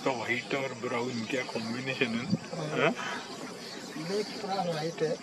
इसका वाइट और ब्राउन क्या कॉम्बिनेशन है? ब्लैक पूरा वाइट है।